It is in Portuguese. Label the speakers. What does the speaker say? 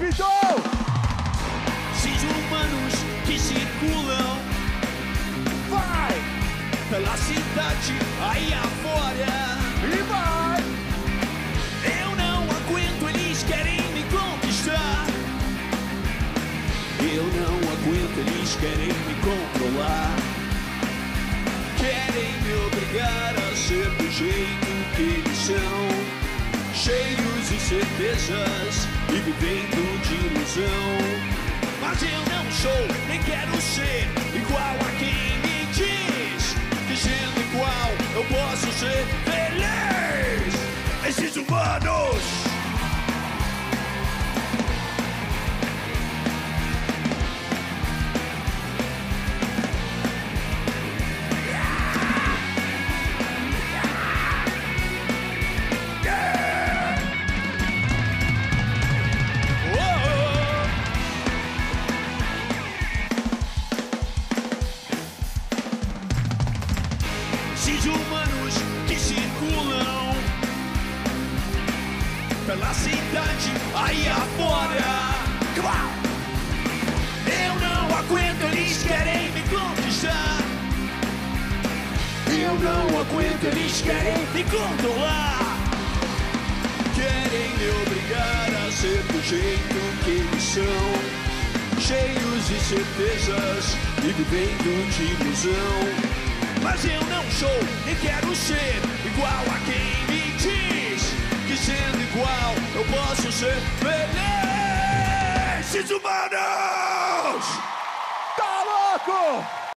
Speaker 1: rápido!
Speaker 2: Seres humanos que circulam
Speaker 1: Vai!
Speaker 2: pela cidade aí afora.
Speaker 1: E vai!
Speaker 2: Eu não aguento, eles querem me conquistar. Eu não aguento, eles querem me controlar. Querem me obrigar certezas e vivendo de ilusão. Mas eu não sou, nem quero ser igual a quem me diz que sendo igual eu posso ser Esses humanos que circulam pela cidade aí afora. Eu não aguento, eles querem me conquistar. Eu não aguento, eles querem me controlar. Querem me obrigar a ser do jeito que eles são. Cheios de certezas e vivendo de ilusão. Mas eu sou nem quero ser igual a quem me diz que sendo igual eu posso ser feliz. Humanos!
Speaker 1: Tá louco!